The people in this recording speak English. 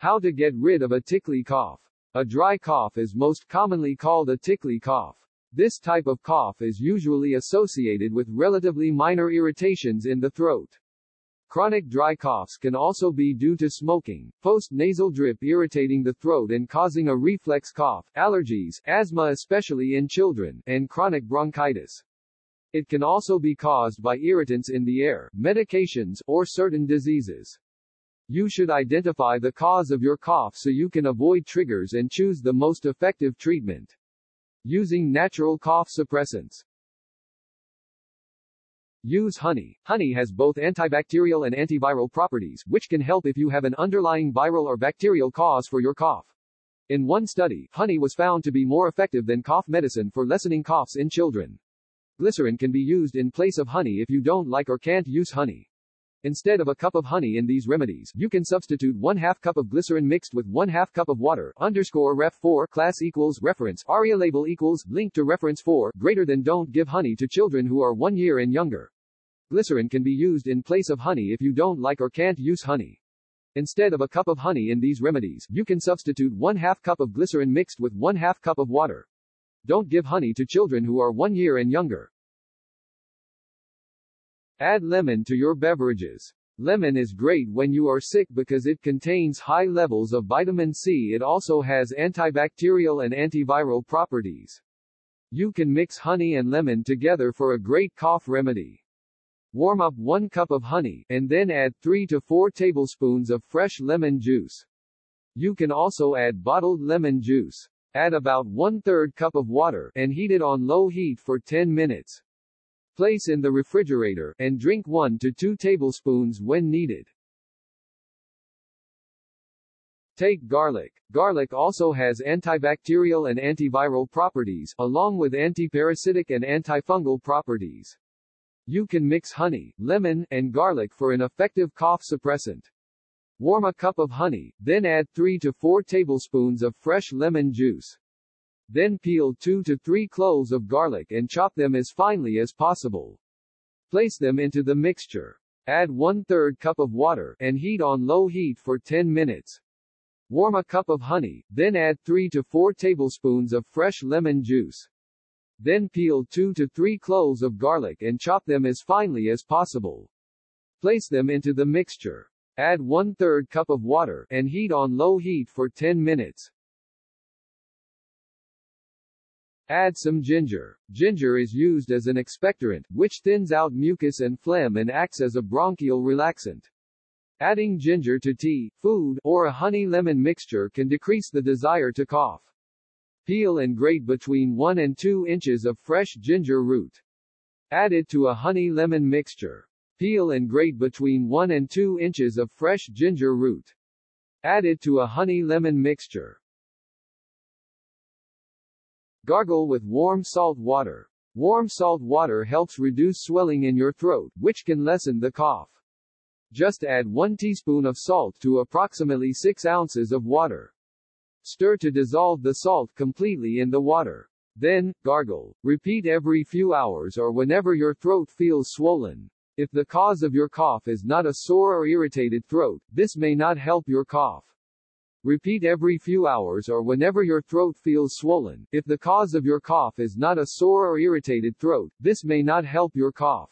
How to get rid of a tickly cough. A dry cough is most commonly called a tickly cough. This type of cough is usually associated with relatively minor irritations in the throat. Chronic dry coughs can also be due to smoking, post-nasal drip irritating the throat and causing a reflex cough, allergies, asthma especially in children, and chronic bronchitis. It can also be caused by irritants in the air, medications, or certain diseases. You should identify the cause of your cough so you can avoid triggers and choose the most effective treatment. Using natural cough suppressants. Use honey. Honey has both antibacterial and antiviral properties, which can help if you have an underlying viral or bacterial cause for your cough. In one study, honey was found to be more effective than cough medicine for lessening coughs in children. Glycerin can be used in place of honey if you don't like or can't use honey. Instead of a cup of honey in these remedies, you can substitute 1 half cup of glycerin mixed with 1 half cup of water, underscore ref 4, class equals, reference, ARIA label equals, link to reference 4, greater than don't give honey to children who are 1 year and younger. Glycerin can be used in place of honey if you don't like or can't use honey. Instead of a cup of honey in these remedies, you can substitute 1 half cup of glycerin mixed with 1 half cup of water. Don't give honey to children who are 1 year and younger. Add lemon to your beverages. Lemon is great when you are sick because it contains high levels of vitamin C. It also has antibacterial and antiviral properties. You can mix honey and lemon together for a great cough remedy. Warm up 1 cup of honey, and then add 3 to 4 tablespoons of fresh lemon juice. You can also add bottled lemon juice. Add about 1 3rd cup of water, and heat it on low heat for 10 minutes. Place in the refrigerator, and drink 1 to 2 tablespoons when needed. Take garlic. Garlic also has antibacterial and antiviral properties, along with antiparasitic and antifungal properties. You can mix honey, lemon, and garlic for an effective cough suppressant. Warm a cup of honey, then add 3 to 4 tablespoons of fresh lemon juice. Then peel 2 to 3 cloves of garlic and chop them as finely as possible. Place them into the mixture. Add 1 3rd cup of water, and heat on low heat for 10 minutes. Warm a cup of honey, then add 3 to 4 tablespoons of fresh lemon juice. Then peel 2 to 3 cloves of garlic and chop them as finely as possible. Place them into the mixture. Add 1 3rd cup of water, and heat on low heat for 10 minutes. Add some ginger. Ginger is used as an expectorant, which thins out mucus and phlegm and acts as a bronchial relaxant. Adding ginger to tea, food, or a honey-lemon mixture can decrease the desire to cough. Peel and grate between 1 and 2 inches of fresh ginger root. Add it to a honey-lemon mixture. Peel and grate between 1 and 2 inches of fresh ginger root. Add it to a honey-lemon mixture. Gargle with warm salt water. Warm salt water helps reduce swelling in your throat, which can lessen the cough. Just add 1 teaspoon of salt to approximately 6 ounces of water. Stir to dissolve the salt completely in the water. Then, gargle. Repeat every few hours or whenever your throat feels swollen. If the cause of your cough is not a sore or irritated throat, this may not help your cough. Repeat every few hours or whenever your throat feels swollen. If the cause of your cough is not a sore or irritated throat, this may not help your cough.